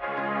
Música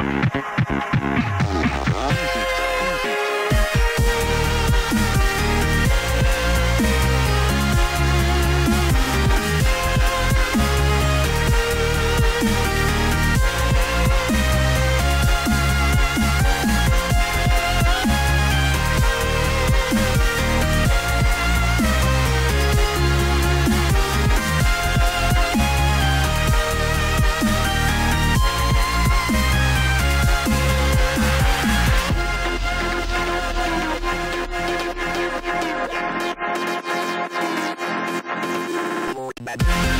bad.